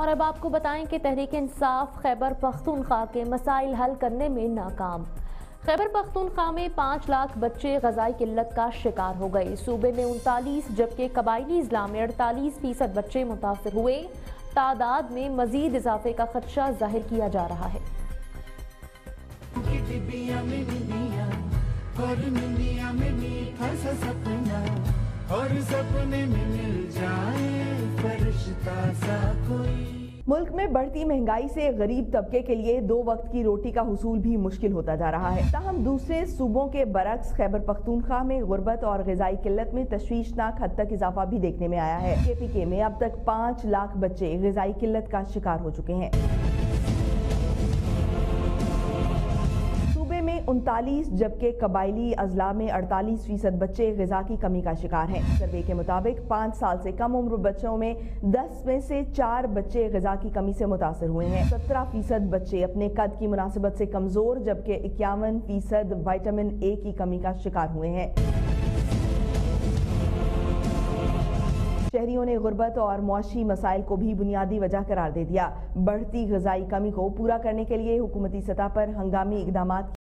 اور اب آپ کو بتائیں کہ تحریک انصاف خیبر پختونخوا کے مسائل حل کرنے میں ناکام۔ خیبر پختونخوا میں پانچ لاکھ بچے غذائی قلت کا شکار ہو گئے۔ صوبے میں انتالیس، جبکہ قبائلی اضلاع میں اڑتالیس فیصد بچے متاثر ہوئے۔ تعداد میں مزید اضافے کا خدشہ ظاہر کیا جا رہا ہے۔ اور سپنے میں ملک میں بڑھتی مہنگائی سے غریب طبقے کے لیے دو وقت کی روٹی کا حصول بھی مشکل ہوتا جا رہا ہے۔ تاہم، دوسرے صوبوں کے برعکس خیبر پختونخوا میں غربت اور غذائی قلت میں تشویشناک حد تک اضافہ بھی دیکھنے میں آیا ہے۔ کے پی کے میں اب تک پانچ لاکھ بچے غذائی قلت کا شکار ہو چکے ہیں۔ انتالیس، جبکہ قبائلی اضلاع میں اڑتالیس فیصد بچے غذا کی کمی کا شکار ہیں۔ سروے کے مطابق، پانچ سال سے کم عمر بچوں میں دس میں سے چار بچے غذا کی کمی سے متاثر ہوئے ہیں۔ سترہ فیصد بچے اپنے قد کی مناسبت سے کمزور، جبکہ اکیاون فیصد وائٹامن اے کی کمی کا شکار ہوئے ہیں۔ شہریوں نے غربت اور معاشی مسائل کو بھی بنیادی وجہ قرار دے دیا۔ بڑھتی غذائی کمی کو پورا کرنے کے لیے حکومتی سطح پر ہنگامی اقدامات